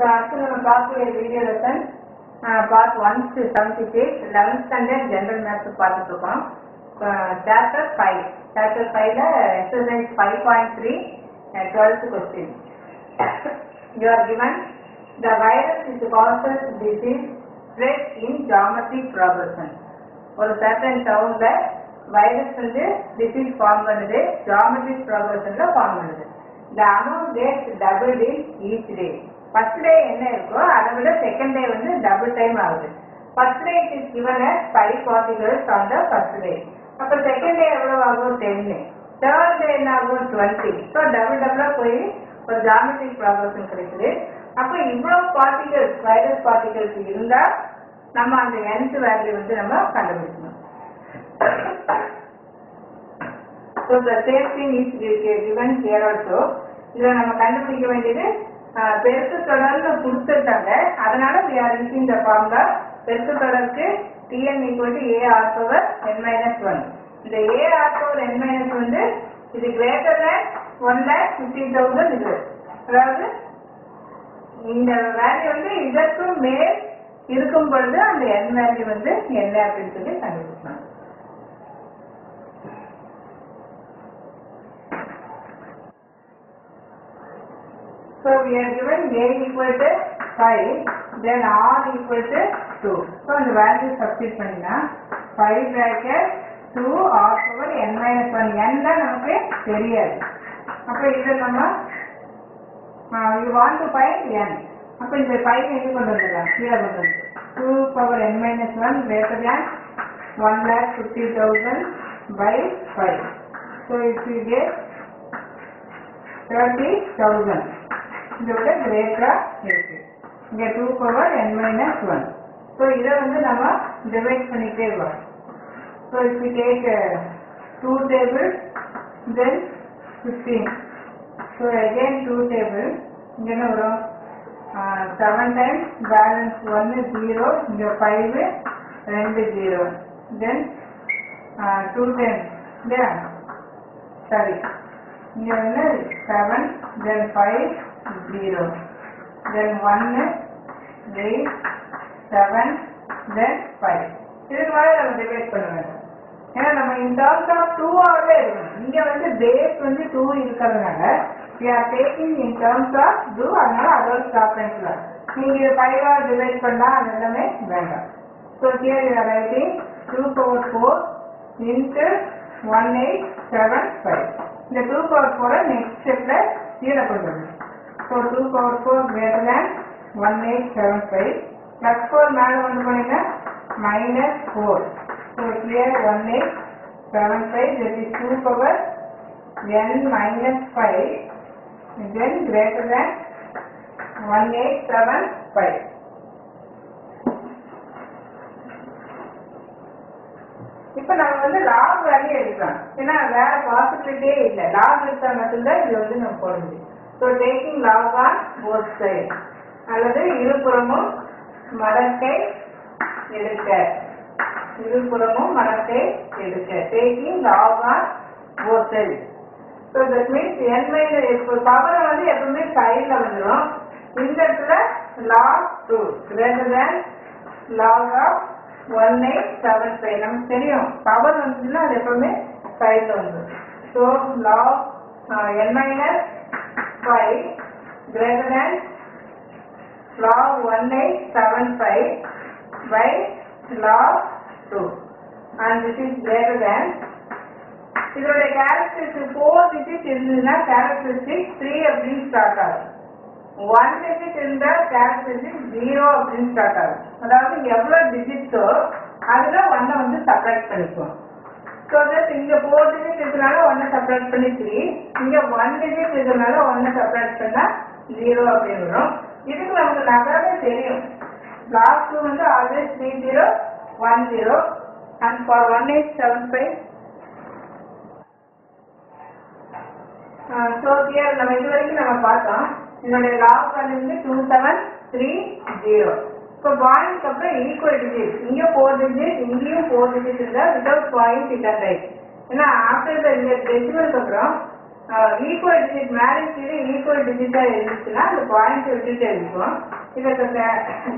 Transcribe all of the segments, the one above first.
So அடுத்து நம்ம பார்க்கக்கூடிய video lesson part one to seventy six eleventh standard general maths பார்த்துட்டு இருக்கோம். சாப்டர் ஃபைவ் சாப்டர் ஃபைவ்ல exercise five point three twelfth question you are given the virus which causes disease spread in geometric progression. ஒரு certain டவுன்ல virus வந்து disease form பண்ணுது geometric ப்ரோக்ரஷன்ல form பண்ணுது. The amount that double in each day first day என்ன இருக்கோ அதை விட செகண்ட் டே வந்து டபுள் டைம் ஆகுது. First day it is given as five particles on the first day அப்போ செகண்ட் டே எவ்வளோ ஆகும் டென்னு தேர்ட் டே என்ன ஆகும்? டுவெண்ட்டி ஸோ டபுள் டபுளாக போய் ஒரு ஜாமெட்ரிக் ப்ராப்ளம் கிடைக்குது. அப்போ இவ்வளோ பார்ட்டிகல்ஸ் வைரஸ் பார்ட்டிகல்ஸ் இருந்தால் நம்ம அந்த என்த் வேல்யூ வந்து நம்ம கண்டுபிடிக்கணும். So the safety needs is given here also. இதில் நம்ம கண்டுபிடிக்க வேண்டியது பெருக்கு தொடர்ந்து கொடுத்துட்டாங்க. அதனால we are using the formula பெருக்கு தொடருக்கு t n equal to a r power n minus one இந்த a r power n minus வந்து இது greater than one lakh fifty thousand இது. அதாவது இந்த வேல்யூ வந்து இதற்கும் மேல் இருக்கும் பொழுது அந்த என் வேல்யூ வந்து என்ன அப்படின்னு சொல்லி கண்டுபிடிக்கலாம். So we are given A equal to 5, then R equal to 2. So the value substitute பண்ணினா 5 bracket 2 R power n minus 1. n தான் நமக்கு தெரியாது. அப்ப இதை நம்ம uh, you want to find n. அப்ப இந்த 5 எங்க கொண்டு வந்துடலாம் கீழே கொண்டு வந்து 2 power n minus 1 greater than 1 lakh 50,000 by 5. So if you get 30,000 இதை விட கிரேட்டரா இருக்கு. இங்க two power n minus one so இதை வந்து நம்ம டிவைட் பண்ணிட்டே வரோம் so if you take two table then fifteen so again two table இங்க என்ன வரும்? செவன் டைம்ஸ் பேலன்ஸ் ஒன்று ஜீரோ இங்க ஃபைவ் ரெண்டு ஜீரோ தென் டூ டைம்ஸ் இல்லையா? சரி இங்க வந்து seven then five zero then ஒன்னு எயிட் செவன் then ஃபைவ் இதுக்கு மேலே நம்ம டிவைட் பண்ண வேண்டாம் ஏன்னா நம்ம இன் டர்ம்ஸ் ஆஃப் டூவாகவே இருக்கணும். இங்க வந்து பேஸ் வந்து டூ இருக்கிறதுனால we are taking in terms two அதனால அதோட ஸ்டாப் பண்ணிக்கலாம் நீங்க இதை ஃபைவா டிவைட் பண்ணா அது எல்லாமே வேண்டாம். So here you are writing two power four into one eight seven five இந்த டூ பவர் ஃபோரை நெக்ஸ்ட் ஸ்டெப்ல கீழே கொண்டு வரணும். So two power four greater than one eight seven five plus four மேலே வந்து போனீங்கன்னா minus four so here one eight seven five this is two power n minus five then greater than one eight seven five இப்ப நம்ம வந்து lock value எடுக்கலாம் ஏன்னா வேற பாசிபிலிட்டியே இல்லை. லாக் எடுத்தா மட்டும்தான் இது வந்து நம்ம போட முடியும். So taking log on both side அல்லது இருபுறமும் மடக்கை எடுக்க. இருபுறமும் மடக்கை எடுக்க. Taking log on both side so that means n minus இப்போ பவரை வந்து எப்பவுமே சைடில் வந்துடும் இந்த இடத்துல log two greater than log of one eight seven five நமக்கு தெரியும். பவர் வந்துச்சுன்னா அது எப்பவுமே சைடில் வந்துடும் so log n minus five greater than log one eight seven five by log two and this is greater than இதோட characteristic four digit இருந்ததுன்னா characteristic three அப்படின்னு ஸ்டார்ட் ஆகும். ஒன் டிஜிட் இருந்தா கேரக்டரிஸ்டிக் ஜீரோ அப்படின்னு ஸ்டார்ட் ஆகும். அதாவது எவ்வளவு டிஜிட்டோ அதுல ஒன்னை வந்து செப்பரேட் பண்ணிக்குவோம். ஸோ தட் இங்க ஃபோர் டிஜிட் இருக்கிறனால ஒன்னை சப்ராக்ட் பண்ணி த்ரீ இங்க ஒன் டிஜிட் இருக்கிறனால ஒன்றை சப்ராக்ட் பண்ணா ஜீரோ அப்படின்னு வரும். இதுக்கு நமக்கு நகரமே தெரியும். லாஸ்ட் டூ வந்து always three zero one zero and four one eight seven five so there நம்ம இது வரைக்கும் நம்ம பார்த்தோம். இதனுடைய லாஸ்ட் வந்து டூ செவன் த்ரீ ஜீரோ இப்போ பாயிண்ட் அப்புறம் ஈக்குவல் டிஜிட் இங்கே ஃபோர் டிஜிட் இங்கேயும் ஃபோர் டிஜிட் இருந்தால் வித்தவுட் பாயிண்ட் இட் ரைட் ஏன்னா ஆஃப்டர் த இந்த டெசிமலுக்கு அப்புறம் ஈக்குவல் டிஜிட் மேரேஜ் கீழே ஈக்குவல் டிஜிட்டா இருந்துச்சுன்னா அந்த பாயிண்ட் விட்டுட்டு இருக்கும் இதை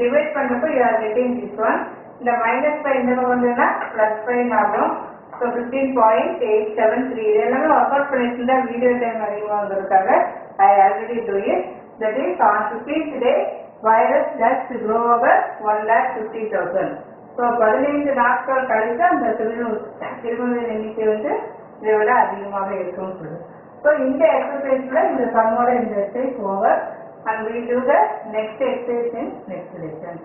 டிவைட் பண்ணப்போ you are getting this one இந்த மைனஸ் ஃபைவ் இந்த பக்கம் வந்ததுன்னா ப்ளஸ் ஃபைவ் ஆகும். So fifteen point eight seven three இது எல்லாமே ஒர்க் அவுட் பண்ணிட்டு video time அதிகமாகிறதுக்காக I already do it that is on fifteenth day virus just grow over one lakh fifty thousand so பதினைந்து நாட்கள் கழித்து அந்த திருநூறு திருமண எண்ணிக்கை வந்து இதை விட அதிகமாக இருக்கும்னு சொல்லுது. ஸோ இந்த எக்ஸசைஸில் இந்த சம்மோட இந்த exercise over and we do the next exercise in next lesson